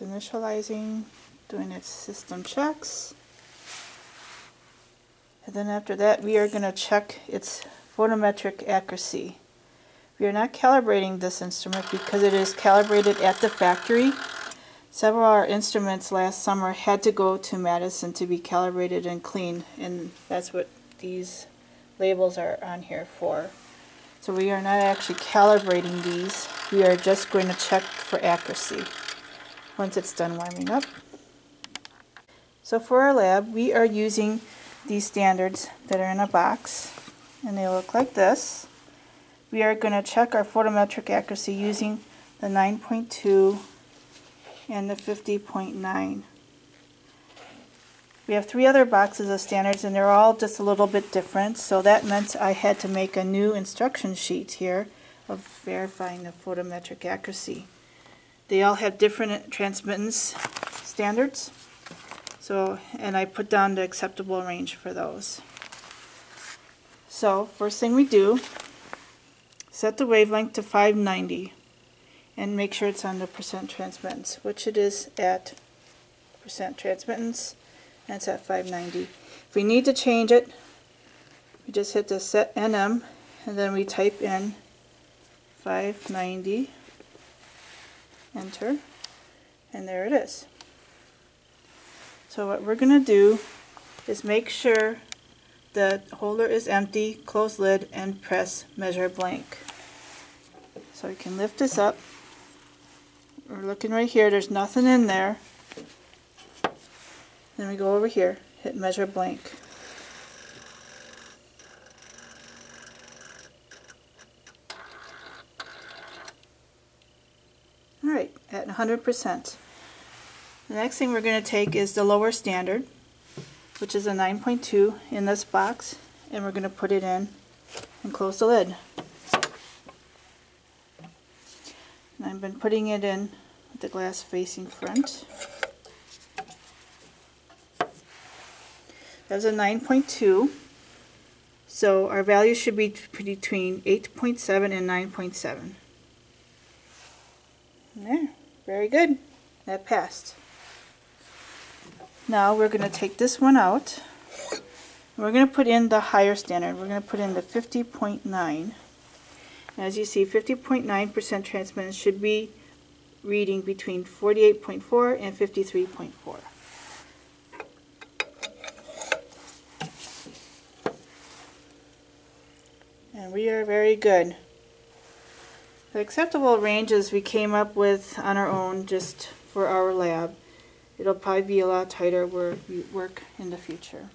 Initializing, doing its system checks. And then after that, we are going to check its photometric accuracy. We are not calibrating this instrument because it is calibrated at the factory. Several of our instruments last summer had to go to Madison to be calibrated and cleaned, and that's what these labels are on here for. So we are not actually calibrating these, we are just going to check for accuracy once it's done warming up. So for our lab, we are using these standards that are in a box and they look like this. We are going to check our photometric accuracy using the 9.2 and the 50.9. We have three other boxes of standards and they're all just a little bit different so that meant I had to make a new instruction sheet here of verifying the photometric accuracy. They all have different transmittance standards. So, and I put down the acceptable range for those. So, first thing we do, set the wavelength to 590 and make sure it's on the percent transmittance, which it is at percent transmittance, and it's at 590. If we need to change it, we just hit the set NM, and then we type in 590, enter, and there it is. So what we're going to do is make sure the holder is empty, close lid, and press measure blank. So we can lift this up. We're looking right here, there's nothing in there. Then we go over here, hit measure blank. Alright, at 100%. The next thing we're going to take is the lower standard, which is a 9.2 in this box, and we're going to put it in and close the lid. And I've been putting it in with the glass facing front. That's a 9.2. So our value should be between 8.7 and 9.7. There, very good. That passed. Now we're going to take this one out. We're going to put in the higher standard. We're going to put in the 50.9. As you see, 50.9% transmittance should be reading between 48.4 and 53.4. And we are very good. The acceptable ranges we came up with on our own just for our lab it'll probably be a lot tighter where we work in the future.